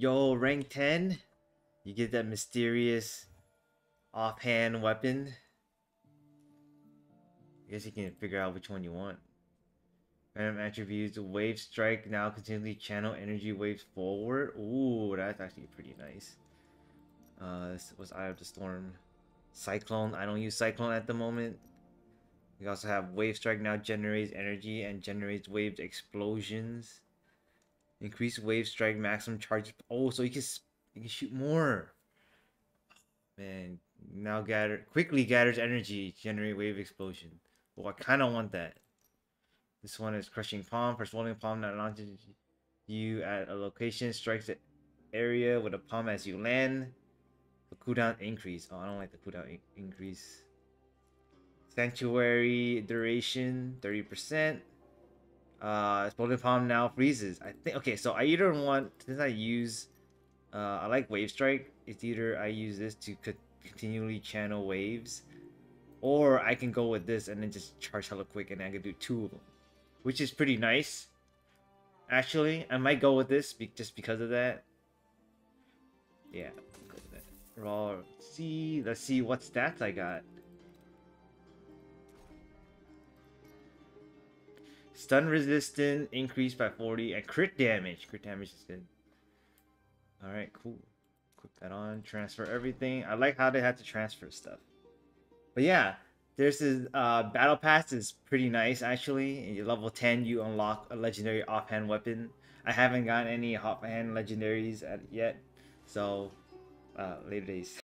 Yo, rank 10, you get that mysterious offhand weapon. I guess you can figure out which one you want. Random attributes, wave strike now continually channel energy waves forward. Ooh, that's actually pretty nice. Uh, this was Eye of the Storm. Cyclone, I don't use Cyclone at the moment. We also have Wave Strike now generates energy and generates waved explosions. Increase Wave Strike maximum charge. Oh, so you can you can shoot more. Man, now gather quickly gathers energy, generate wave explosion. Well, I kind of want that. This one is crushing palm. First rolling palm that launches you at a location strikes the area with a palm as you land. The cooldown increase. Oh, I don't like the cooldown increase. Sanctuary duration 30%. Uh, Exploding Palm now freezes. I think okay, so I either want since I use uh, I like Wave Strike. It's either I use this to co continually channel waves, or I can go with this and then just charge hella quick and I can do two of them, which is pretty nice. Actually, I might go with this be just because of that. Yeah, raw. See, let's see what stats I got. Stun resistant increased by 40 and crit damage. Crit damage is good. Alright, cool. Click that on. Transfer everything. I like how they had to transfer stuff. But yeah, there's this uh, battle pass is pretty nice actually. In level 10, you unlock a legendary offhand weapon. I haven't gotten any offhand legendaries yet, so uh, later days.